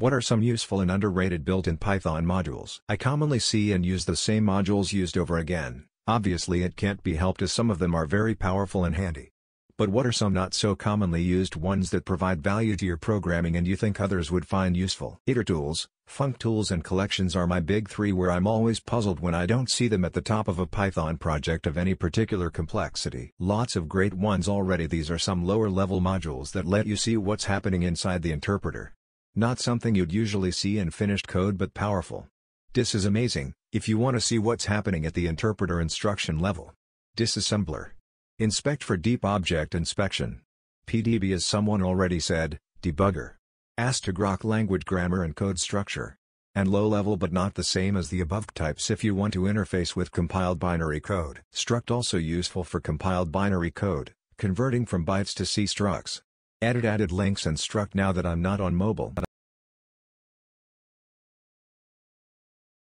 What are some useful and underrated built-in Python modules? I commonly see and use the same modules used over again, obviously it can't be helped as some of them are very powerful and handy. But what are some not so commonly used ones that provide value to your programming and you think others would find useful? iter itertools, functools and collections are my big three where I'm always puzzled when I don't see them at the top of a Python project of any particular complexity. Lots of great ones already these are some lower level modules that let you see what's happening inside the interpreter. Not something you'd usually see in finished code but powerful. This is amazing, if you want to see what's happening at the interpreter instruction level. Disassembler Inspect for deep object inspection. PDB as someone already said, debugger. AST to grok language grammar and code structure. And low level but not the same as the above types if you want to interface with compiled binary code. Struct also useful for compiled binary code, converting from bytes to C structs. Edit added links and struct now that I'm not on mobile.